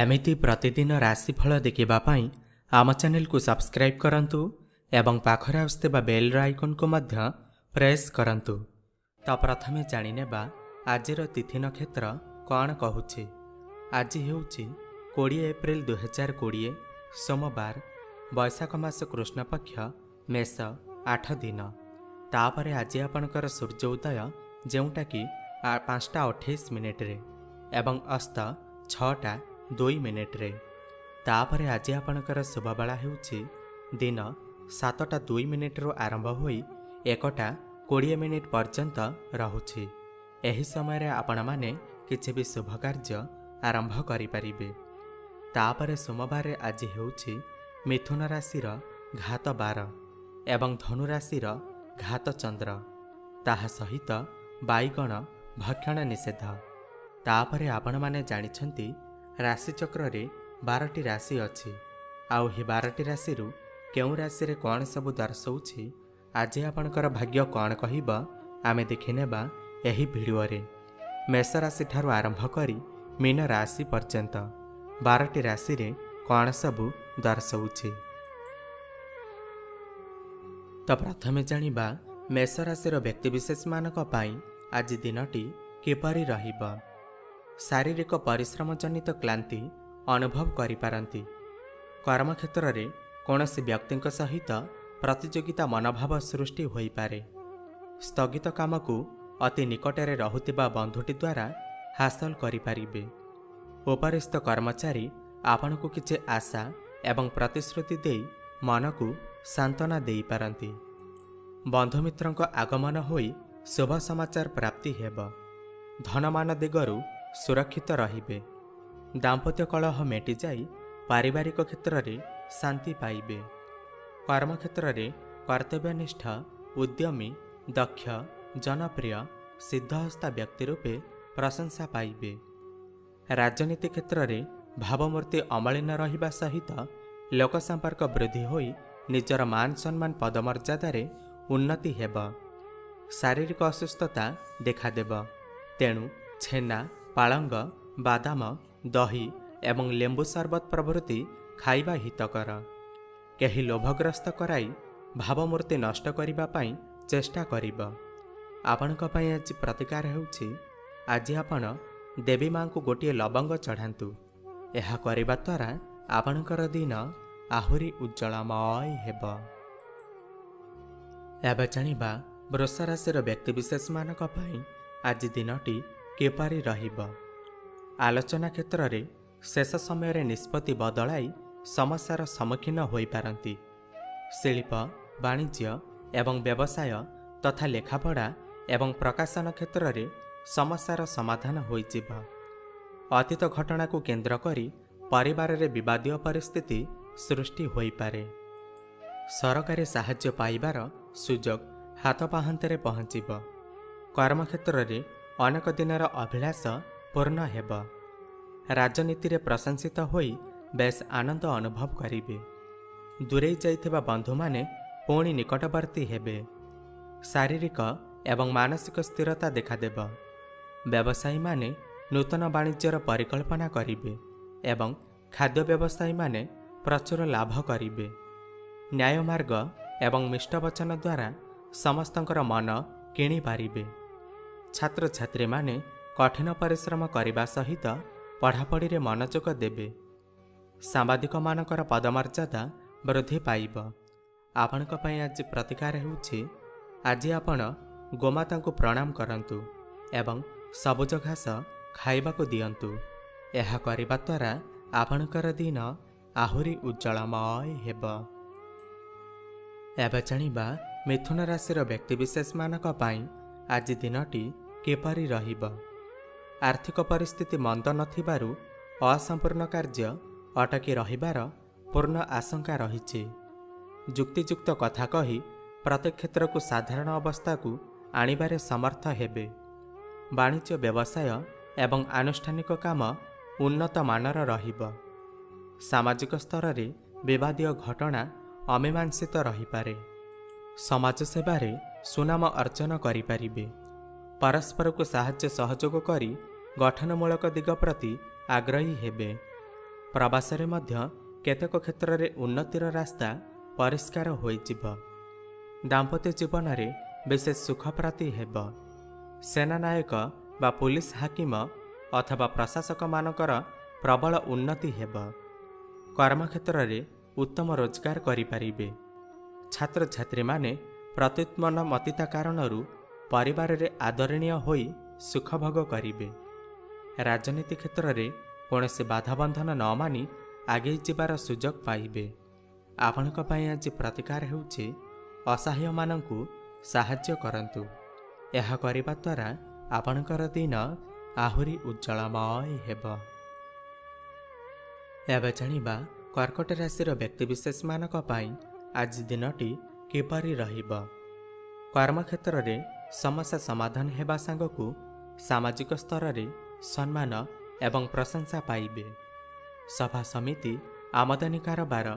ଏମିତି ପ୍ରତିଦିନ ରାଶିଫଳ ଦେଖିବା ପାଇଁ ଆମ ଚ୍ୟାନେଲକୁ ସବସ୍କ୍ରାଇବ୍ କରନ୍ତୁ ଏବଂ ପାଖରେ ଆସୁଥିବା ବେଲ୍ର ଆଇକନ୍କୁ ମଧ୍ୟ ପ୍ରେସ୍ କରନ୍ତୁ। ତ ପ୍ରଥମେ ଜାଣିନେବା ଆଜିର ତିଥି ନକ୍ଷତ୍ର କ'ଣ କହୁଛି। ଆଜି ହେଉଛି କୋଡ଼ିଏ ଏପ୍ରିଲ ଦୁଇହଜାର କୋଡ଼ିଏ ସୋମବାର ବୈଶାଖ ମାସ କୃଷ୍ଣପକ୍ଷ ମେଷ ଆଠ ଦିନ। ତାପରେ ଆଜି ଆପଣଙ୍କର ସୂର୍ଯ୍ୟ ଉଦୟ ଯେଉଁଟାକି ପାଞ୍ଚଟା ଅଠେଇଶ ମିନିଟରେ ଏବଂ ଅସ୍ତ ଛଅଟା ଦୁଇ ମିନିଟରେ। ତାପରେ ଆଜି ଆପଣଙ୍କର ଶୁଭବେଳା ହେଉଛି ଦିନ ସାତଟା ଦୁଇ ମିନିଟରୁ ଆରମ୍ଭ ହୋଇ ଏକଟା କୋଡ଼ିଏ ମିନିଟ୍ ପର୍ଯ୍ୟନ୍ତ ରହୁଛି। ଏହି ସମୟରେ ଆପଣମାନେ କିଛି ବି ଶୁଭ କାର୍ଯ୍ୟ ଆରମ୍ଭ କରିପାରିବେ। ତାପରେ ସୋମବାରରେ ଆଜି ହେଉଛି ମିଥୁନ ରାଶିର ଘାତ ବାର ଏବଂ ଧନୁ ରାଶିର ଘାତ ଚନ୍ଦ୍ର। ତାହା ସହିତ ବାଇଗଣ ଭକ୍ଷଣ ନିଷେଧ। ତାପରେ ଆପଣମାନେ ଜାଣିଛନ୍ତି ରାଶିଚକ୍ରରେ ବାରଟି ରାଶି ଅଛି। ଆଉ ଏହି ବାରଟି ରାଶିରୁ କେଉଁ ରାଶିରେ କ'ଣ ସବୁ ଦର୍ଶାଉଛି ଆଜି ଆପଣଙ୍କର ଭାଗ୍ୟ କ'ଣ କହିବ ଆମେ ଦେଖିନେବା ଏହି ଭିଡ଼ିଓରେ। ମେଷ ରାଶିଠାରୁ ଆରମ୍ଭ କରି ମୀନ ରାଶି ପର୍ଯ୍ୟନ୍ତ ବାରଟି ରାଶିରେ କ'ଣ ସବୁ ଦର୍ଶାଉଛି। ତ ପ୍ରଥମେ ଜାଣିବା ମେଷ ରାଶିର ବ୍ୟକ୍ତିବିଶେଷମାନଙ୍କ ପାଇଁ ଆଜି ଦିନଟି କିପରି ରହିବ। ଶାରୀରିକ ପରିଶ୍ରମ ଜନିତ କ୍ଳାନ୍ତି ଅନୁଭବ କରିପାରନ୍ତି। କର୍ମକ୍ଷେତ୍ରରେ କୌଣସି ବ୍ୟକ୍ତିଙ୍କ ସହିତ ପ୍ରତିଯୋଗିତା ମନୋଭାବ ସୃଷ୍ଟି ହୋଇପାରେ। ସ୍ଥଗିତ କାମକୁ ଅତି ନିକଟରେ ରହୁଥିବା ବନ୍ଧୁଟି ଦ୍ୱାରା ହାସଲ କରିପାରିବେ। ଉପରିସ୍ଥ କର୍ମଚାରୀ ଆପଣଙ୍କୁ କିଛି ଆଶା ଏବଂ ପ୍ରତିଶ୍ରୁତି ଦେଇ ମନକୁ ସାନ୍ତ୍ୱନା ଦେଇପାରନ୍ତି। ବନ୍ଧୁମିତ୍ରଙ୍କ ଆଗମନ ହୋଇ ଶୁଭ ସମାଚାର ପ୍ରାପ୍ତି ହେବ। ଧନମାନ ଦିଗରୁ ସୁରକ୍ଷିତ ରହିବେ। ଦାମ୍ପତ୍ୟ କଳହ ମେଟିଯାଇ ପାରିବାରିକ କ୍ଷେତ୍ରରେ ଶାନ୍ତି ପାଇବେ। କର୍ମକ୍ଷେତ୍ରରେ କର୍ତ୍ତବ୍ୟନିଷ୍ଠ ଉଦ୍ୟମୀ ଦକ୍ଷ ଜନପ୍ରିୟ ସିଦ୍ଧହସ୍ତା ବ୍ୟକ୍ତି ରୂପେ ପ୍ରଶଂସା ପାଇବେ। ରାଜନୀତି କ୍ଷେତ୍ରରେ ଭାବମୂର୍ତ୍ତି ଅମଳିନ ରହିବା ସହିତ ଲୋକ ସମ୍ପର୍କ ବୃଦ୍ଧି ହୋଇ ନିଜର ମାନ ସମ୍ମାନ ପଦମର୍ଯ୍ୟାଦାରେ ଉନ୍ନତି ହେବ। ଶାରୀରିକ ଅସୁସ୍ଥତା ଦେଖାଦେବ। ତେଣୁ ଛେନା ପାଳଙ୍ଗ ବାଦାମ ଦହି ଏବଂ ଲେମ୍ବୁ ସରବତ ପ୍ରଭୃତି ଖାଇବା ହିତକର। କେହି ଲୋଭଗ୍ରସ୍ତ କରାଇ ଭାବମୂର୍ତ୍ତି ନଷ୍ଟ କରିବା ପାଇଁ ଚେଷ୍ଟା କରିବ। ଆପଣଙ୍କ ପାଇଁ ଆଜି ପ୍ରତିକାର ହେଉଛି ଆଜି ଆପଣ ଦେବୀ ମାଙ୍କୁ ଗୋଟିଏ ଲବଙ୍ଗ ଚଢ଼ାନ୍ତୁ। ଏହା କରିବା ଦ୍ୱାରା ଆପଣଙ୍କର ଦିନ ଆହୁରି ଉଜ୍ଜଳମୟ ହେବ। ଏବେ ଜାଣିବା ବୃଷ ରାଶିର ବ୍ୟକ୍ତିବିଶେଷମାନଙ୍କ ପାଇଁ ଆଜି ଦିନଟି କିପରି ରହିବ? ଆଲୋଚନା କ୍ଷେତ୍ରରେ ଶେଷ ସମୟରେ ନିଷ୍ପତ୍ତି ବଦଳାଇ ସମସ୍ୟାର ସମ୍ମୁଖୀନ ହୋଇପାରନ୍ତି। ଶିଳ୍ପ ବାଣିଜ୍ୟ ଏବଂ ବ୍ୟବସାୟ ତଥା ଲେଖାପଢ଼ା ଏବଂ ପ୍ରକାଶନ କ୍ଷେତ୍ରରେ ସମସ୍ୟାର ସମାଧାନ ହୋଇଯିବ। ଅତୀତ ଘଟଣାକୁ କେନ୍ଦ୍ର କରି ପରିବାରରେ ବିବାଦୀୟ ପରିସ୍ଥିତି ସୃଷ୍ଟି ହୋଇପାରେ। ସରକାରୀ ସାହାଯ୍ୟ ପାଇବାର ସୁଯୋଗ ହାତ ପାହାନ୍ତରେ ପହଞ୍ଚିବ। କର୍ମକ୍ଷେତ୍ରରେ ଅନେକ ଦିନର ଅଭିଳାଷ ପୂର୍ଣ୍ଣ ହେବ। ରାଜନୀତିରେ ପ୍ରଶଂସିତ ହୋଇ ବେଶ୍ ଆନନ୍ଦ ଅନୁଭବ କରିବେ। ଦୂରେଇ ଯାଇଥିବା ବନ୍ଧୁମାନେ ପୁଣି ନିକଟବର୍ତ୍ତୀ ହେବେ। ଶାରୀରିକ ଏବଂ ମାନସିକ ସ୍ଥିରତା ଦେଖାଦେବ। ବ୍ୟବସାୟୀମାନେ ନୂତନ ବାଣିଜ୍ୟର ପରିକଳ୍ପନା କରିବେ ଏବଂ ଖାଦ୍ୟ ବ୍ୟବସାୟୀମାନେ ପ୍ରଚୁର ଲାଭ କରିବେ। ନ୍ୟାୟମାର୍ଗ ଏବଂ ମିଷ୍ଟବଚନ ଦ୍ୱାରା ସମସ୍ତଙ୍କର ମନ କିଣିପାରିବେ ଛାତ୍ରଛାତ୍ରୀମାନେ କଠିନ ପରିଶ୍ରମ କରିବା ସହିତ ପଢ଼ାପଢ଼ିରେ ମନୋଯୋଗ ଦେବେ। ସାମ୍ବାଦିକମାନଙ୍କର ପଦମର୍ଯ୍ୟାଦା ବୃଦ୍ଧି ପାଇବ। ଆପଣଙ୍କ ପାଇଁ ଆଜି ପ୍ରତିକାର ହେଉଛି ଆଜି ଆପଣ ଗୋମାତାଙ୍କୁ ପ୍ରଣାମ କରନ୍ତୁ ଏବଂ ସବୁଜ ଘାସ ଖାଇବାକୁ ଦିଅନ୍ତୁ। ଏହା କରିବା ଦ୍ୱାରା ଆପଣଙ୍କର ଦିନ ଆହୁରି ଉଜ୍ଜଳମୟ ହେବ। ଏବେ ଜାଣିବା ମିଥୁନ ରାଶିର ବ୍ୟକ୍ତିବିଶେଷମାନଙ୍କ ପାଇଁ ଆଜି ଦିନଟି କିପରି ରହିବ? ଆର୍ଥିକ ପରିସ୍ଥିତି ମନ୍ଦ ନଥିବାରୁ ଅସମ୍ପୂର୍ଣ୍ଣ କାର୍ଯ୍ୟ ଅଟକି ରହିବାର ପୂର୍ଣ୍ଣ ଆଶଙ୍କା ରହିଛି। ଯୁକ୍ତିଯୁକ୍ତ କଥା କହି ପ୍ରତ୍ୟେକ କ୍ଷେତ୍ରକୁ ସାଧାରଣ ଅବସ୍ଥାକୁ ଆଣିବାରେ ସମର୍ଥ ହେବେ। ବାଣିଜ୍ୟ ବ୍ୟବସାୟ ଏବଂ ଆନୁଷ୍ଠାନିକ କାମ ଉନ୍ନତ ମାନର ରହିବ। ସାମାଜିକ ସ୍ତରରେ ବିବାଦୀୟ ଘଟଣା ଅମୀମାଂସିତ ରହିପାରେ। ସମାଜ ସେବାରେ ସୁନାମ ଅର୍ଜନ କରିପାରିବେ। ପରସ୍ପରକୁ ସାହାଯ୍ୟ ସହଯୋଗ କରି ଗଠନମୂଳକ ଦିଗ ପ୍ରତି ଆଗ୍ରହୀ ହେବେ। ପ୍ରବାସରେ ମଧ୍ୟ କେତେକ କ୍ଷେତ୍ରରେ ଉନ୍ନତିର ରାସ୍ତା ପରିଷ୍କାର ହୋଇଯିବ। ଦାମ୍ପତ୍ୟ ଜୀବନରେ ବିଶେଷ ସୁଖ ପ୍ରାପ୍ତି ହେବ ସେନାନାୟକ ବା ପୁଲିସ ହାକିମ ଅଥବା ପ୍ରଶାସକମାନଙ୍କର ପ୍ରବଳ ଉନ୍ନତି ହେବ। କର୍ମକ୍ଷେତ୍ରରେ ଉତ୍ତମ ରୋଜଗାର କରିପାରିବେ। ଛାତ୍ରଛାତ୍ରୀମାନେ ପ୍ରତ୍ୟୁତ୍ମନମତିତା କାରଣରୁ ପରିବାରରେ ଆଦରଣୀୟ ହୋଇ ସୁଖଭୋଗ କରିବେ। ରାଜନୀତି କ୍ଷେତ୍ରରେ କୌଣସି ବାଧାବନ୍ଧନ ନ ମାନି ଆଗେଇ ଯିବାର ସୁଯୋଗ ପାଇବେ। ଆପଣଙ୍କ ପାଇଁ ଆଜି ପ୍ରତିକାର ହେଉଛି ଅସହାୟମାନଙ୍କୁ ସାହାଯ୍ୟ କରନ୍ତୁ। ଏହା କରିବା ଦ୍ୱାରା ଆପଣଙ୍କର ଦିନ ଆହୁରି ଉଜ୍ଜଳମୟ ହେବ। ଏବେ ଜାଣିବା କର୍କଟ ରାଶିର ବ୍ୟକ୍ତିବିଶେଷମାନଙ୍କ ପାଇଁ ଆଜି ଦିନଟି କିପରି ରହିବ? କର୍ମକ୍ଷେତ୍ରରେ ସମସ୍ୟା ସମାଧାନ ହେବା ସାଙ୍ଗକୁ ସାମାଜିକ ସ୍ତରରେ ସମ୍ମାନ ଏବଂ ପ୍ରଶଂସା ପାଇବେ। ସଭା ସମିତି ଆମଦାନୀ କାରବାର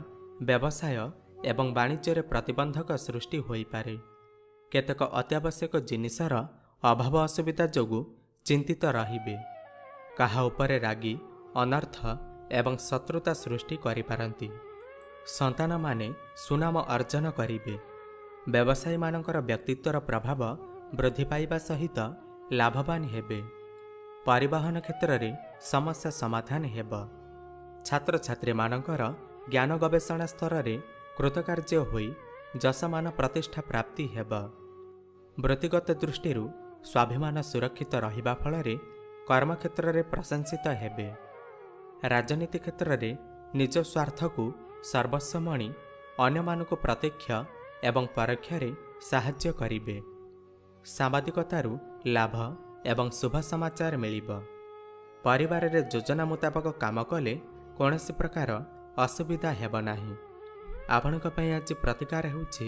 ବ୍ୟବସାୟ ଏବଂ ବାଣିଜ୍ୟରେ ପ୍ରତିବନ୍ଧକ ସୃଷ୍ଟି ହୋଇପାରେ। କେତେକ ଅତ୍ୟାବଶ୍ୟକ ଜିନିଷର ଅଭାବ ଅସୁବିଧା ଯୋଗୁଁ ଚିନ୍ତିତ ରହିବେ। କାହା ଉପରେ ରାଗି ଅନର୍ଥ ଏବଂ ଶତ୍ରୁତା ସୃଷ୍ଟି କରିପାରନ୍ତି। ସନ୍ତାନମାନେ ସୁନାମ ଅର୍ଜନ କରିବେ। ବ୍ୟବସାୟୀମାନଙ୍କର ବ୍ୟକ୍ତିତ୍ୱର ପ୍ରଭାବ ବୃଦ୍ଧି ପାଇବା ସହିତ ଲାଭବାନ ହେବେ। ପରିବହନ କ୍ଷେତ୍ରରେ ସମସ୍ୟା ସମାଧାନ ହେବ। ଛାତ୍ରଛାତ୍ରୀମାନଙ୍କର ଜ୍ଞାନ ଗବେଷଣା ସ୍ତରରେ କୃତକାର୍ଯ୍ୟ ହୋଇ ଯଶମାନ ପ୍ରତିଷ୍ଠା ପ୍ରାପ୍ତି ହେବ। ବୃତ୍ତିଗତ ଦୃଷ୍ଟିରୁ ସ୍ୱାଭିମାନ ସୁରକ୍ଷିତ ରହିବା ଫଳରେ କର୍ମକ୍ଷେତ୍ରରେ ପ୍ରଶଂସିତ ହେବେ। ରାଜନୀତି କ୍ଷେତ୍ରରେ ନିଜ ସ୍ୱାର୍ଥକୁ ସର୍ବସ୍ୱ ମଣି ଅନ୍ୟମାନଙ୍କୁ ପ୍ରତ୍ୟକ୍ଷ ଏବଂ ପରୋକ୍ଷରେ ସାହାଯ୍ୟ କରିବେ। ସାମ୍ବାଦିକତାରୁ ଲାଭ ଏବଂ ଶୁଭ ସମାଚାର ମିଳିବ। ପରିବାରରେ ଯୋଜନା ମୁତାବକ କାମ କଲେ କୌଣସି ପ୍ରକାର ଅସୁବିଧା ହେବ ନାହିଁ। ଆପଣଙ୍କ ପାଇଁ ଆଜି ପ୍ରତିକାର ହେଉଛି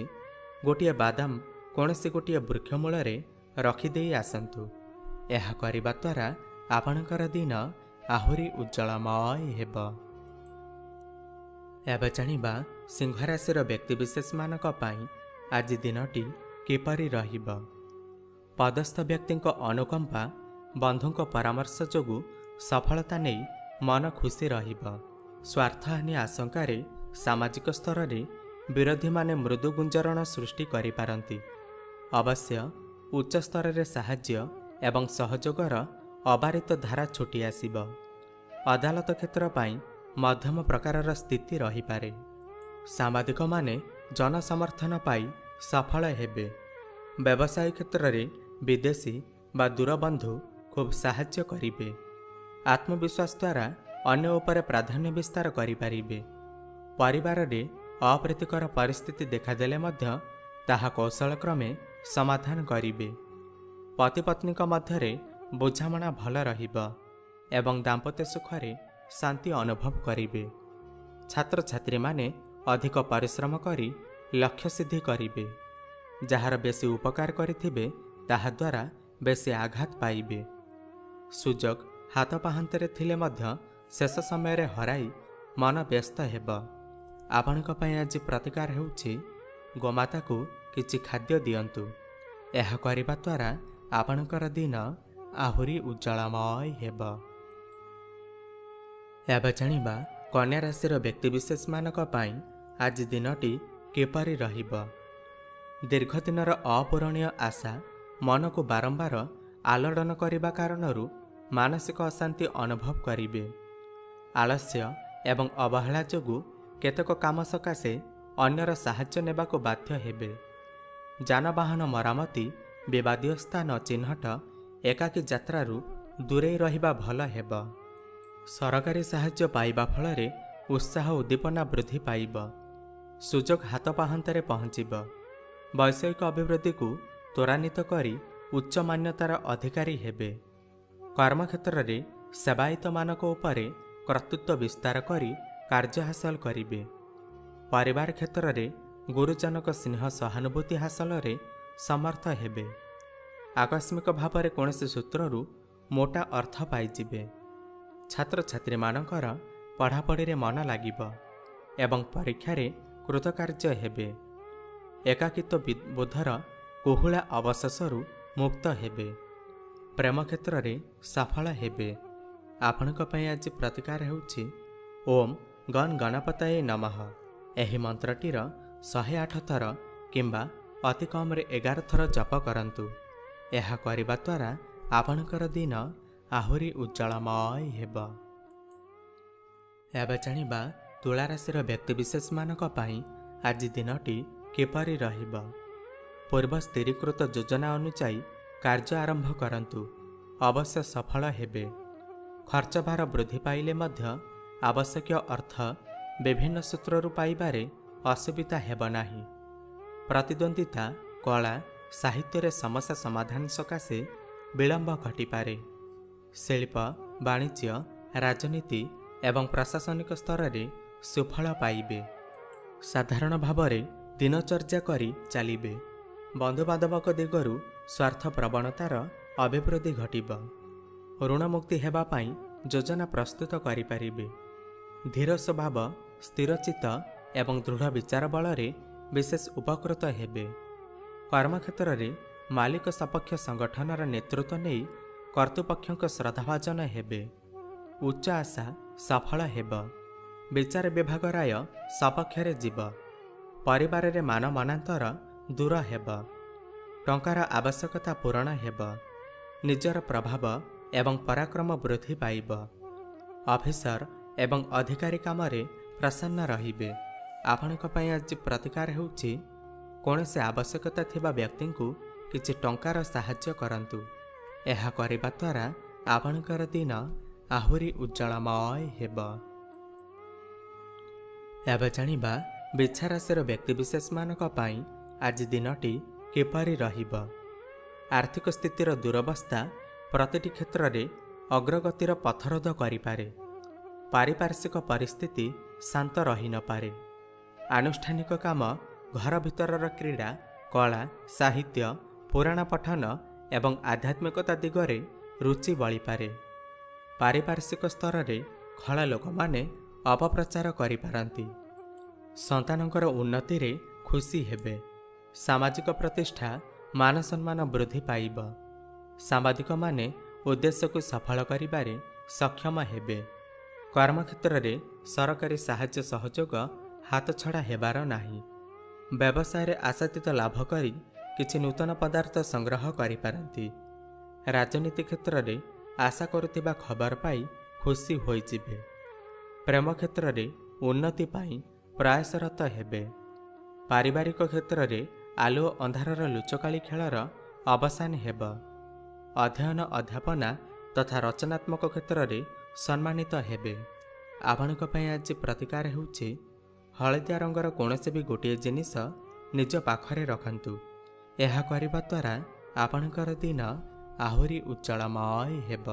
ଗୋଟିଏ ବାଦାମ କୌଣସି ଗୋଟିଏ ବୃକ୍ଷ ମୂଳରେ ରଖିଦେଇ ଆସନ୍ତୁ। ଏହା କରିବା ଦ୍ୱାରା ଆପଣଙ୍କର ଦିନ ଆହୁରି ଉଜ୍ଜଳମୟ ହେବ। ଏବେ ଜାଣିବା ସିଂହରାଶିର ବ୍ୟକ୍ତିବିଶେଷମାନଙ୍କ ପାଇଁ ଆଜି ଦିନଟି କିପରି ରହିବ। ପଦସ୍ଥ ବ୍ୟକ୍ତିଙ୍କ ଅନୁକମ୍ପା ବନ୍ଧୁଙ୍କ ପରାମର୍ଶ ଯୋଗୁଁ ସଫଳତା ନେଇ ମନ ଖୁସି ରହିବ। ସ୍ୱାର୍ଥହାନି ଆଶଙ୍କାରେ ସାମାଜିକ ସ୍ତରରେ ବିରୋଧୀମାନେ ମୃଦୁ ଗୁଞ୍ଜରଣ ସୃଷ୍ଟି କରିପାରନ୍ତି। ଅବଶ୍ୟ ଉଚ୍ଚ ସ୍ତରରେ ସାହାଯ୍ୟ ଏବଂ ସହଯୋଗର ଅବାରିତ ଧାରା ଛୁଟି ଆସିବ ଅଦାଲତ କ୍ଷେତ୍ର ପାଇଁ ମଧ୍ୟମ ପ୍ରକାରର ସ୍ଥିତି ରହିପାରେ। ସାମ୍ବାଦିକମାନେ ଜନସମର୍ଥନ ପାଇ ସଫଳ ହେବେ। ବ୍ୟବସାୟ କ୍ଷେତ୍ରରେ ବିଦେଶୀ ବା ଦୂରବନ୍ଧୁ ଖୁବ୍ ସାହାଯ୍ୟ କରିବେ। ଆତ୍ମବିଶ୍ୱାସ ଦ୍ୱାରା ଅନ୍ୟ ଉପରେ ପ୍ରାଧାନ୍ୟ ବିସ୍ତାର କରିପାରିବେ। ପରିବାରରେ ଅପ୍ରୀତିକର ପରିସ୍ଥିତି ଦେଖାଦେଲେ ମଧ୍ୟ ତାହା କୌଶଳକ୍ରମେ ସମାଧାନ କରିବେ। ପତିପତ୍ନୀଙ୍କ ମଧ୍ୟରେ ବୁଝାମଣା ଭଲ ରହିବ ଏବଂ ଦାମ୍ପତ୍ୟ ସୁଖରେ ଶାନ୍ତି ଅନୁଭବ କରିବେ। ଛାତ୍ରଛାତ୍ରୀମାନେ ଅଧିକ ପରିଶ୍ରମ କରି ଲକ୍ଷ୍ୟ ସିଦ୍ଧି କରିବେ। ଯାହାର ବେଶୀ ଉପକାର କରିଥିବେ ତାହାଦ୍ୱାରା ବେଶୀ ଆଘାତ ପାଇବେ। ସୁଯୋଗ ହାତ ପାହାନ୍ତରେ ଥିଲେ ମଧ୍ୟ ଶେଷ ସମୟରେ ହରାଇ ମନ ବ୍ୟସ୍ତ ହେବ। ଆପଣଙ୍କ ପାଇଁ ଆଜି ପ୍ରତିକାର ହେଉଛି ଗୋମାତାକୁ କିଛି ଖାଦ୍ୟ ଦିଅନ୍ତୁ। ଏହା କରିବା ଦ୍ୱାରା ଆପଣଙ୍କର ଦିନ ଆହୁରି ଉଜ୍ଜଳମୟ ହେବ। ଏବେ ଜାଣିବା କନ୍ୟା ରାଶିର ବ୍ୟକ୍ତିବିଶେଷମାନଙ୍କ ପାଇଁ ଆଜି ଦିନଟି କିପରି ରହିବ? ଦୀର୍ଘଦିନର ଅପୂରଣୀୟ ଆଶା ମନକୁ ବାରମ୍ବାର ଆଲୋଡ଼ନ କରିବା କାରଣରୁ ମାନସିକ ଅଶାନ୍ତି ଅନୁଭବ କରିବେ। ଆଳସ୍ୟ ଏବଂ ଅବହେଳା ଯୋଗୁଁ କେତେକ କାମ ସକାଶେ ଅନ୍ୟର ସାହାଯ୍ୟ ନେବାକୁ ବାଧ୍ୟ ହେବେ। ଯାନବାହନ ମରାମତି ବିବାଦୀୟ ସ୍ଥାନ ଚିହ୍ନଟ ଏକାକୀ ଯାତ୍ରାରୁ ଦୂରେଇ ରହିବା ଭଲ ହେବ। ସରକାରୀ ସାହାଯ୍ୟ ପାଇବା ଫଳରେ ଉତ୍ସାହ ଉଦ୍ଦୀପନା ବୃଦ୍ଧି ପାଇବ। ସୁଯୋଗ ହାତ ପାହାନ୍ତରେ ପହଞ୍ଚିବ। ବୈଷୟିକ ଅଭିବୃଦ୍ଧିକୁ ତ୍ୱରାନ୍ୱିତ କରି ଉଚ୍ଚ ମାନ୍ୟତାର ଅଧିକାରୀ ହେବେ। କର୍ମକ୍ଷେତ୍ରରେ ସେବାୟତମାନଙ୍କ ଉପରେ କର୍ତ୍ତୃତ୍ୱ ବିସ୍ତାର କରି କାର୍ଯ୍ୟ ହାସଲ କରିବେ। ପରିବାର କ୍ଷେତ୍ରରେ ଗୁରୁଜନକ ସ୍ନେହ ସହାନୁଭୂତି ହାସଲରେ ସମର୍ଥ ହେବେ। ଆକସ୍ମିକ ଭାବରେ କୌଣସି ସୂତ୍ରରୁ ମୋଟା ଅର୍ଥ ପାଇଯିବେ। ଛାତ୍ରଛାତ୍ରୀମାନଙ୍କର ପଢ଼ାପଢ଼ିରେ ମନ ଲାଗିବ ଏବଂ ପରୀକ୍ଷାରେ କୃତକାର୍ଯ୍ୟ ହେବେ। ଏକାକିତ୍ୱ ବୋଧର କୁହୁଳା ଅବଶେଷରୁ ମୁକ୍ତ ହେବେ। ପ୍ରେମ କ୍ଷେତ୍ରରେ ସଫଳ ହେବେ। ଆପଣଙ୍କ ପାଇଁ ଆଜି ପ୍ରତିକାର ହେଉଛି ଓମ୍ ଗନ୍ ଗଣପତାଏ ନମଃ। ଏହି ମନ୍ତ୍ରଟିର ଶହେ ଆଠ ଥର କିମ୍ବା ଅତି କମ୍ରେ ଏଗାର ଥର ଜପ କରନ୍ତୁ। ଏହା କରିବା ଦ୍ୱାରା ଆପଣଙ୍କର ଦିନ ଆହୁରି ଉଜ୍ଜଳମୟ ହେବ। ଏବେ ଜାଣିବା ତୁଳାରାଶିର ବ୍ୟକ୍ତିବିଶେଷମାନଙ୍କ ପାଇଁ ଆଜି ଦିନଟି କିପରି ରହିବ। ପୂର୍ବ ସ୍ଥିରୀକୃତ ଯୋଜନା ଅନୁଯାୟୀ କାର୍ଯ୍ୟ ଆରମ୍ଭ କରନ୍ତୁ। ଅବଶ୍ୟ ସଫଳ ହେବେ। ଖର୍ଚ୍ଚ ଭାର ବୃଦ୍ଧି ପାଇଲେ ମଧ୍ୟ ଆବଶ୍ୟକୀୟ ଅର୍ଥ ବିଭିନ୍ନ ସୂତ୍ରରୁ ପାଇବାରେ ଅସୁବିଧା ହେବ ନାହିଁ। ପ୍ରତିଦ୍ୱନ୍ଦ୍ୱିତା କଳା ସାହିତ୍ୟରେ ସମସ୍ୟା ସମାଧାନ ସକାଶେ ବିଳମ୍ବ ଘଟିପାରେ। ଶିଳ୍ପ ବାଣିଜ୍ୟ ରାଜନୀତି ଏବଂ ପ୍ରଶାସନିକ ସ୍ତରରେ ସୁଫଳ ପାଇବେ। ସାଧାରଣ ଭାବରେ ଦିନଚର୍ଯ୍ୟା କରି ଚାଲିବେ। ବନ୍ଧୁବାନ୍ଧବଙ୍କ ଦିଗରୁ ସ୍ୱାର୍ଥ ପ୍ରବଣତାର ଅଭିବୃଦ୍ଧି ଘଟିବ। ଋଣମୁକ୍ତି ହେବା ପାଇଁ ଯୋଜନା ପ୍ରସ୍ତୁତ କରିପାରିବେ। ଧୀର ସ୍ୱଭାବ ସ୍ଥିରଚିତ୍ତ ଏବଂ ଦୃଢ଼ ବିଚାର ବଳରେ ବିଶେଷ ଉପକୃତ ହେବେ। କର୍ମକ୍ଷେତ୍ରରେ ମାଲିକ ସପକ୍ଷ ସଂଗଠନର ନେତୃତ୍ୱ ନେଇ କର୍ତ୍ତୃପକ୍ଷଙ୍କ ଶ୍ରଦ୍ଧାଭାଜନ ହେବେ। ଉଚ୍ଚ ଆଶା ସଫଳ ହେବ। ବିଚାର ବିଭାଗ ରାୟ ସପକ୍ଷରେ ଯିବ। ପରିବାରରେ ମାନ ମନାନ୍ତର ଦୂର ହେବ। ଟଙ୍କାର ଆବଶ୍ୟକତା ପୂରଣ ହେବ। ନିଜର ପ୍ରଭାବ ଏବଂ ପରାକ୍ରମ ବୃଦ୍ଧି ପାଇବ। ଅଫିସର ଏବଂ ଅଧିକାରୀ କାମରେ ପ୍ରସନ୍ନ ରହିବେ। ଆପଣଙ୍କ ପାଇଁ ଆଜି ପ୍ରତିକାର ହେଉଛି କୌଣସି ଆବଶ୍ୟକତା ଥିବା ବ୍ୟକ୍ତିଙ୍କୁ କିଛି ଟଙ୍କାର ସାହାଯ୍ୟ କରନ୍ତୁ। ଏହା କରିବା ଦ୍ୱାରା ଆପଣଙ୍କର ଦିନ ଆହୁରି ଉଜ୍ଜଳମୟ ହେବ। ଏବେ ଜାଣିବା ବିଛାରାଶିର ବ୍ୟକ୍ତିବିଶେଷମାନଙ୍କ ପାଇଁ ଆଜି ଦିନଟି କିପରି ରହିବ। ଆର୍ଥିକ ସ୍ଥିତିର ଦୁରବସ୍ଥା ପ୍ରତିଟି କ୍ଷେତ୍ରରେ ଅଗ୍ରଗତିର ପଥରୋଧ କରିପାରେ। ପାରିପାର୍ଶ୍ୱିକ ପରିସ୍ଥିତି ଶାନ୍ତ ରହିନପାରେ। ଆନୁଷ୍ଠାନିକ କାମ ଘର ଭିତରର କ୍ରୀଡ଼ା କଳା ସାହିତ୍ୟ ପୁରାଣ ପଠନ ଏବଂ ଆଧ୍ୟାତ୍ମିକତା ଦିଗରେ ରୁଚି ବଳିପାରେ। ପାରିପାର୍ଶ୍ୱିକ ସ୍ତରରେ ଖଳ ଲୋକମାନେ ଅପପ୍ରଚାର କରିପାରନ୍ତି। ସନ୍ତାନଙ୍କର ଉନ୍ନତିରେ ଖୁସି ହେବେ। ସାମାଜିକ ପ୍ରତିଷ୍ଠା ମାନ ସମ୍ମାନ ବୃଦ୍ଧି ପାଇବ। ସାମ୍ବାଦିକମାନେ ଉଦ୍ଦେଶ୍ୟକୁ ସଫଳ କରିବାରେ ସକ୍ଷମ ହେବେ। କର୍ମକ୍ଷେତ୍ରରେ ସରକାରୀ ସାହାଯ୍ୟ ସହଯୋଗ ହାତଛଡ଼ା ହେବାର ନାହିଁ। ବ୍ୟବସାୟରେ ଆଶାତୀତ ଲାଭ କରି କିଛି ନୂତନ ପଦାର୍ଥ ସଂଗ୍ରହ କରିପାରନ୍ତି। ରାଜନୀତି କ୍ଷେତ୍ରରେ ଆଶା କରୁଥିବା ଖବର ପାଇ ଖୁସି ହୋଇଯିବେ। ପ୍ରେମ କ୍ଷେତ୍ରରେ ଉନ୍ନତି ପାଇଁ ପ୍ରୟାସରତ ହେବେ। ପାରିବାରିକ କ୍ଷେତ୍ରରେ ଆଲୁଅ ଅନ୍ଧାରର ଲୁଚକାଳି ଖେଳର ଅବସାନ ହେବ। ଅଧ୍ୟୟନ ଅଧ୍ୟାପନା ତଥା ରଚନାତ୍ମକ କ୍ଷେତ୍ରରେ ସମ୍ମାନିତ ହେବେ। ଆପଣଙ୍କ ପାଇଁ ଆଜି ପ୍ରତିକାର ହେଉଛି ହଳଦିଆ ରଙ୍ଗର କୌଣସି ବି ଗୋଟିଏ ଜିନିଷ ନିଜ ପାଖରେ ରଖନ୍ତୁ। ଏହା କରିବା ଦ୍ୱାରା ଆପଣଙ୍କର ଦିନ ଆହୁରି ଉଜ୍ଜଳମୟ ହେବ।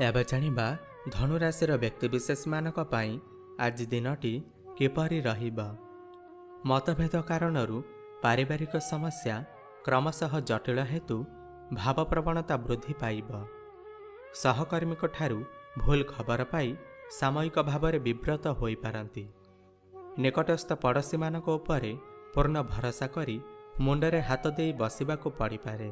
ଏବେ ଜାଣିବା ଧନୁରାଶିର ବ୍ୟକ୍ତିବିଶେଷମାନଙ୍କ ପାଇଁ ଆଜି ଦିନଟି କିପରି ରହିବ। ମତଭେଦ କାରଣରୁ ପାରିବାରିକ ସମସ୍ୟା କ୍ରମଶଃ ଜଟିଳ ହେତୁ ଭାବପ୍ରବଣତା ବୃଦ୍ଧି ପାଇବ। ସହକର୍ମୀଙ୍କଠାରୁ ଭୁଲ ଖବର ପାଇ ସାମୟିକ ଭାବରେ ବିବ୍ରତ ହୋଇପାରନ୍ତି। ନିକଟସ୍ଥ ପଡ଼ୋଶୀମାନଙ୍କ ଉପରେ ପୂର୍ଣ୍ଣ ଭରସା କରି ମୁଣ୍ଡରେ ହାତ ଦେଇ ବସିବାକୁ ପଡ଼ିପାରେ।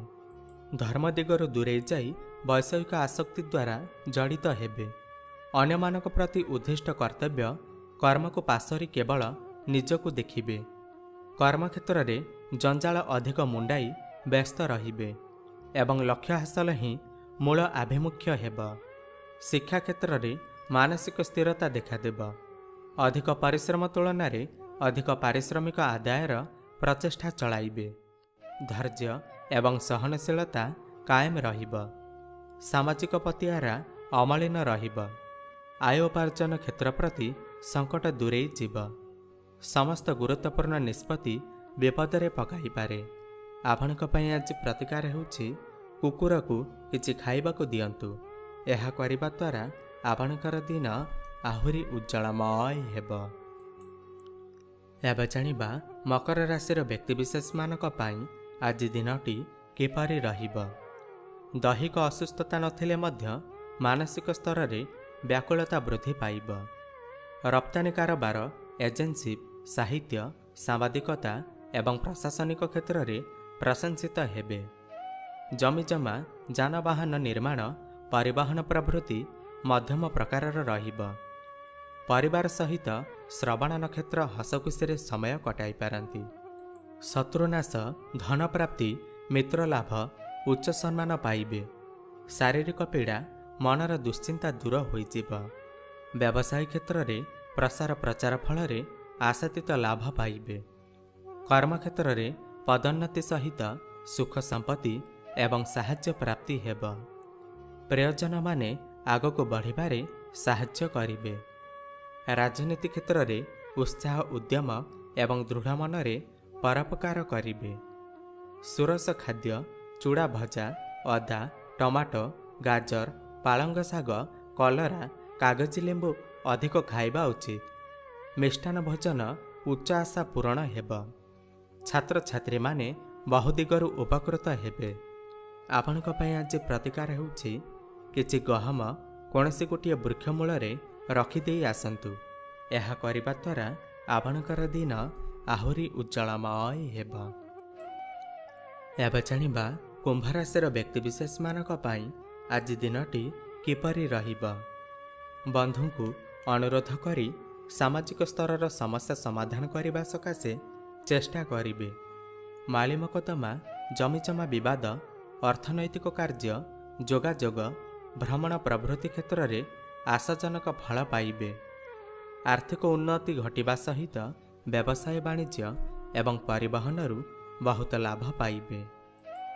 ଧର୍ମ ଦିଗରୁ ଦୂରେଇ ଯାଇ ବୈଷୟିକ ଆସକ୍ତି ଦ୍ୱାରା ଜଡ଼ିତ ହେବେ। ଅନ୍ୟମାନଙ୍କ ପ୍ରତି ଉଦ୍ଦିଷ୍ଟ କର୍ତ୍ତବ୍ୟ କର୍ମକୁ ପାଶରି କେବଳ ନିଜକୁ ଦେଖିବେ। କର୍ମକ୍ଷେତ୍ରରେ ଜଞ୍ଜାଳ ଅଧିକ ମୁଣ୍ଡାଇ ବ୍ୟସ୍ତ ରହିବେ ଏବଂ ଲକ୍ଷ୍ୟ ହାସଲ ହିଁ ମୂଳ ଆଭିମୁଖ୍ୟ ହେବ। ଶିକ୍ଷା କ୍ଷେତ୍ରରେ ମାନସିକ ସ୍ଥିରତା ଦେଖାଦେବ। ଅଧିକ ପରିଶ୍ରମ ତୁଳନାରେ ଅଧିକ ପାରିଶ୍ରମିକ ଆଦାୟର ପ୍ରଚେଷ୍ଟା ଚଳାଇବେ। ଧୈର୍ଯ୍ୟ ଏବଂ ସହନଶୀଳତା କାଏମ ରହିବ। ସାମାଜିକ ପତିଆରା ଅମଳିନ ରହିବ। ଆୟ ଉପାର୍ଜନ କ୍ଷେତ୍ର ପ୍ରତି ସଙ୍କଟ ଦୂରେଇ ଯିବ। ସମସ୍ତ ଗୁରୁତ୍ୱପୂର୍ଣ୍ଣ ନିଷ୍ପତ୍ତି ବିପଦରେ ପକାଇପାରେ ଆପଣଙ୍କ ପାଇଁ ଆଜି ପ୍ରତିକାର ହେଉଛି କୁକୁରକୁ କିଛି ଖାଇବାକୁ ଦିଅନ୍ତୁ। ଏହା କରିବା ଦ୍ୱାରା ଆପଣଙ୍କର ଦିନ ଆହୁରି ଉଜ୍ଜଳମୟ ହେବ। ଏବେ ଜାଣିବା ମକର ରାଶିର ବ୍ୟକ୍ତିବିଶେଷମାନଙ୍କ ପାଇଁ ଆଜି ଦିନଟି କିପରି ରହିବ? ଦୈହିକ ଅସୁସ୍ଥତା ନଥିଲେ ମଧ୍ୟ ମାନସିକ ସ୍ତରରେ ବ୍ୟାକୁଳତା ବୃଦ୍ଧି ପାଇବ। ରପ୍ତାନି କାରବାର ଏଜେନ୍ସି ସାହିତ୍ୟ ସାମ୍ବାଦିକତା ଏବଂ ପ୍ରଶାସନିକ କ୍ଷେତ୍ରରେ ପ୍ରଶଂସିତ ହେବେ। ଜମିଜମା ଯାନବାହନ ନିର୍ମାଣ ପରିବହନ ପ୍ରଭୃତି ମଧ୍ୟମ ପ୍ରକାରର ରହିବ। ପରିବାର ସହିତ ଶ୍ରବଣ ନକ୍ଷତ୍ର ହସଖୁସିରେ ସମୟ କଟାଇ ପାରନ୍ତି ଶତ୍ରୁନାଶ ଧନପ୍ରାପ୍ତି ମିତ୍ରଲାଭ ଉଚ୍ଚ ସମ୍ମାନ ପାଇବେ। ଶାରୀରିକ ପୀଡ଼ା ମନର ଦୁଶ୍ଚିନ୍ତା ଦୂର ହୋଇଯିବ। ବ୍ୟବସାୟ କ୍ଷେତ୍ରରେ ପ୍ରସାର ପ୍ରଚାର ଫଳରେ ଆଶାତୀତ ଲାଭ ପାଇବେ। କର୍ମକ୍ଷେତ୍ରରେ ପଦୋନ୍ନତି ସହିତ ସୁଖ ସମ୍ପତ୍ତି ଏବଂ ସାହାଯ୍ୟ ପ୍ରାପ୍ତି ହେବ। ପ୍ରିୟଜନମାନେ ଆଗକୁ ବଢ଼ିବାରେ ସାହାଯ୍ୟ କରିବେ। ରାଜନୀତି କ୍ଷେତ୍ରରେ ଉତ୍ସାହ ଉଦ୍ୟମ ଏବଂ ଦୃଢ଼ ମନରେ ପରୋପକାର କରିବେ। ସୁରସ ଖାଦ୍ୟ ଚୁଡ଼ା ଭଜା ଅଦା ଟମାଟୋ ଗାଜର ପାଳଙ୍ଗ ଶାଗ କଲରା କାଗଜି ଲେମ୍ବୁ ଅଧିକ ଖାଇବା ଉଚିତ। ମିଷ୍ଟାନ୍ନ ଭୋଜନ ଉଚ୍ଚ ଆଶା ପୂରଣ ହେବ। ଛାତ୍ରଛାତ୍ରୀମାନେ ବହୁ ଦିଗରୁ ଉପକୃତ ହେବେ। ଆପଣଙ୍କ ପାଇଁ ଆଜି ପ୍ରତିକାର ହେଉଛି କିଛି ଗହମ କୌଣସି ଗୋଟିଏ ବୃକ୍ଷ ମୂଳରେ ରଖିଦେଇ ଆସନ୍ତୁ। ଏହା କରିବା ଦ୍ୱାରା ଆପଣଙ୍କର ଦିନ ଆହୁରି ଉଜ୍ଜଳମୟ ହେବ। ଏବେ ଜାଣିବା କୁମ୍ଭ ରାଶିର ବ୍ୟକ୍ତିବିଶେଷମାନଙ୍କ ପାଇଁ ଆଜି ଦିନଟି କିପରି ରହିବ? ବନ୍ଧୁଙ୍କୁ ଅନୁରୋଧ କରି ସାମାଜିକ ସ୍ତରର ସମସ୍ୟା ସମାଧାନ କରିବା ସକାଶେ ଚେଷ୍ଟା କରିବେ। ମାଳି ମକଦ୍ଦମା ଜମିଜମା ବିବାଦ ଅର୍ଥନୈତିକ କାର୍ଯ୍ୟ ଯୋଗାଯୋଗ ଭ୍ରମଣ ପ୍ରଭୃତି କ୍ଷେତ୍ରରେ ଆଶାଜନକ ଫଳ ପାଇବେ। ଆର୍ଥିକ ଉନ୍ନତି ଘଟିବା ସହିତ ବ୍ୟବସାୟ ବାଣିଜ୍ୟ ଏବଂ ପରିବହନରୁ ବହୁତ ଲାଭ ପାଇବେ।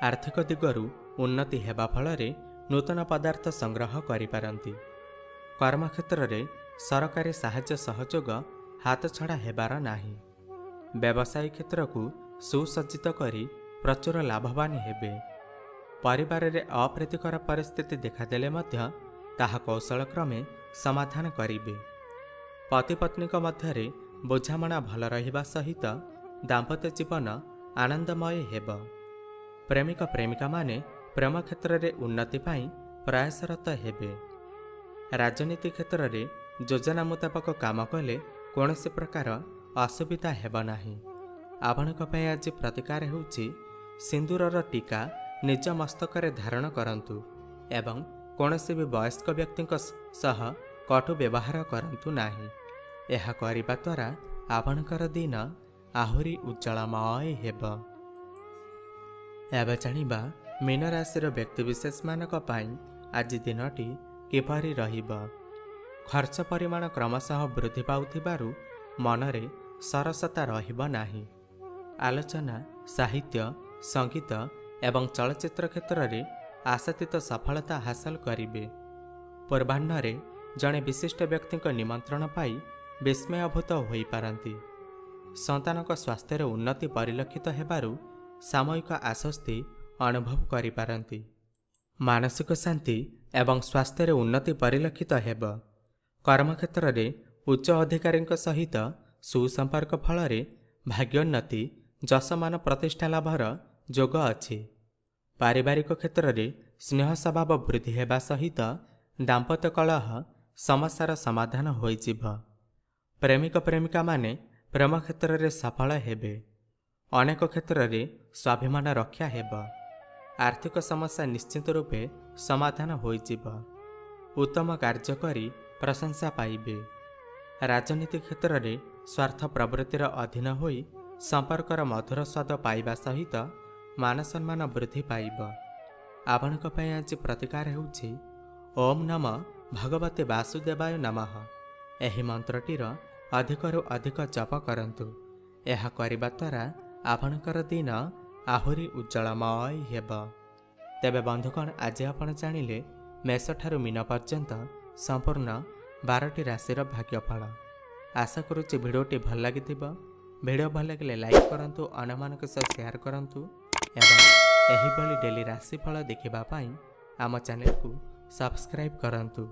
ଆର୍ଥିକ ଦିଗରୁ ଉନ୍ନତି ହେବା ଫଳରେ ନୂତନ ପଦାର୍ଥ ସଂଗ୍ରହ କରିପାରନ୍ତି। କର୍ମକ୍ଷେତ୍ରରେ ସରକାରୀ ସାହାଯ୍ୟ ସହଯୋଗ ହାତଛଡ଼ା ହେବାର ନାହିଁ। ବ୍ୟବସାୟ କ୍ଷେତ୍ରକୁ ସୁସଜ୍ଜିତ କରି ପ୍ରଚୁର ଲାଭବାନ ହେବେ। ପରିବାରରେ ଅପ୍ରୀତିକର ପରିସ୍ଥିତି ଦେଖାଦେଲେ ମଧ୍ୟ ତାହା କୌଶଳ କ୍ରମେ ସମାଧାନ କରିବେ। ପତିପତ୍ନୀଙ୍କ ମଧ୍ୟରେ ବୁଝାମଣା ଭଲ ରହିବା ସହିତ ଦାମ୍ପତ୍ୟ ଜୀବନ ଆନନ୍ଦମୟ ହେବ। ପ୍ରେମିକ ପ୍ରେମିକାମାନେ ପ୍ରେମ କ୍ଷେତ୍ରରେ ଉନ୍ନତି ପାଇଁ ପ୍ରୟାସରତ ହେବେ। ରାଜନୀତି କ୍ଷେତ୍ରରେ ଯୋଜନା ମୁତାବକ କାମ କଲେ କୌଣସି ପ୍ରକାର ଅସୁବିଧା ହେବ ନାହିଁ। ଆପଣଙ୍କ ପାଇଁ ଆଜି ପ୍ରତିକାର ହେଉଛି ସିନ୍ଦୁରର ଟୀକା ନିଜ ମସ୍ତକରେ ଧାରଣ କରନ୍ତୁ ଏବଂ କୌଣସି ବି ବୟସ୍କ ବ୍ୟକ୍ତିଙ୍କ ସହ କଟୁ ବ୍ୟବହାର କରନ୍ତୁ ନାହିଁ। ଏହା କରିବା ଦ୍ୱାରା ଆପଣଙ୍କର ଦିନ ଆହୁରି ଉଜ୍ଜଳମୟ ହେବ। ଏବେ ଜାଣିବା ମୀନ ରାଶିର ବ୍ୟକ୍ତିବିଶେଷମାନଙ୍କ ପାଇଁ ଆଜି ଦିନଟି କିପରି ରହିବ। ଖର୍ଚ୍ଚ ପରିମାଣ କ୍ରମଶଃ ବୃଦ୍ଧି ପାଉଥିବାରୁ ମନରେ ସରସତା ରହିବ ନାହିଁ। ଆଲୋଚନା ସାହିତ୍ୟ ସଙ୍ଗୀତ ଏବଂ ଚଳଚ୍ଚିତ୍ର କ୍ଷେତ୍ରରେ ଆଶାତୀତ ସଫଳତା ହାସଲ କରିବେ। ପୂର୍ବାହ୍ନରେ ଜଣେ ବିଶିଷ୍ଟ ବ୍ୟକ୍ତିଙ୍କ ନିମନ୍ତ୍ରଣ ପାଇ ବିସ୍ମୟଭୂତ ହୋଇପାରନ୍ତି। ସନ୍ତାନଙ୍କ ସ୍ୱାସ୍ଥ୍ୟରେ ଉନ୍ନତି ପରିଲକ୍ଷିତ ହେବାରୁ ସାମୟିକ ଆଶ୍ୱସ୍ତି ଅନୁଭବ କରିପାରନ୍ତି। ମାନସିକ ଶାନ୍ତି ଏବଂ ସ୍ୱାସ୍ଥ୍ୟରେ ଉନ୍ନତି ପରିଲକ୍ଷିତ ହେବ। କର୍ମକ୍ଷେତ୍ରରେ ଉଚ୍ଚ ଅଧିକାରୀଙ୍କ ସହିତ ସୁସମ୍ପର୍କ ଫଳରେ ଭାଗ୍ୟୋନ୍ନତି ଯଶମାନ ପ୍ରତିଷ୍ଠା ଲାଭର ଯୋଗ ଅଛି। ପାରିବାରିକ କ୍ଷେତ୍ରରେ ସ୍ନେହ ସ୍ୱଭାବ ବୃଦ୍ଧି ହେବା ସହିତ ଦାମ୍ପତ୍ୟ କଳହ ସମସ୍ୟାର ସମାଧାନ ହୋଇଯିବ। ପ୍ରେମିକ ପ୍ରେମିକାମାନେ ପ୍ରେମ କ୍ଷେତ୍ରରେ ସଫଳ ହେବେ। ଅନେକ କ୍ଷେତ୍ରରେ ସ୍ୱାଭିମାନ ରକ୍ଷା ହେବ। ଆର୍ଥିକ ସମସ୍ୟା ନିଶ୍ଚିତ ରୂପେ ସମାଧାନ ହୋଇଯିବ। ଉତ୍ତମ କାର୍ଯ୍ୟ କରି ପ୍ରଶଂସା ପାଇବେ। ରାଜନୀତି କ୍ଷେତ୍ରରେ ସ୍ୱାର୍ଥ ପ୍ରବୃତ୍ତିର ଅଧୀନ ହୋଇ ସମ୍ପର୍କର ମଧୁର ସ୍ୱାଦ ପାଇବା ସହିତ ମାନସମ୍ମାନ ବୃଦ୍ଧି ପାଇବ। ଆପଣଙ୍କ ପାଇଁ ଆଜି ପ୍ରତିକାର ହେଉଛି ଓମ୍ ନମ ଭଗବତୀ ବାସୁଦେବାୟ ନମଃ। ଏହି ମନ୍ତ୍ରଟିର ଅଧିକରୁ ଅଧିକ ଜପ କରନ୍ତୁ। ଏହା କରିବା ଦ୍ୱାରା ଆପଣଙ୍କର ଦିନ ଆହୁରି ଉଜ୍ଜଳମୟ ହେବ। ତେବେ ବନ୍ଧୁଗଣ ଆଜି ଆପଣ ଜାଣିଲେ ମେଷଠାରୁ ମୀନ ପର୍ଯ୍ୟନ୍ତ ସମ୍ପୂର୍ଣ୍ଣ ବାରଟି ରାଶିର ଭାଗ୍ୟଫଳ। ଆଶା କରୁଛି ଭିଡ଼ିଓଟି ଭଲ ଲାଗିଥିବ। ଭିଡ଼ିଓ ଭଲ ଲାଗିଲେ ଲାଇକ୍ କରନ୍ତୁ ଅନ୍ୟମାନଙ୍କ ସହ ସେୟାର କରନ୍ତୁ। ଏବଂ ଏହିଭଳି ଡେଲି ରାଶିଫଳ ଦେଖିବା ପାଇଁ ଆମ ଚ୍ୟାନେଲକୁ ସବସ୍କ୍ରାଇବ୍ କରନ୍ତୁ।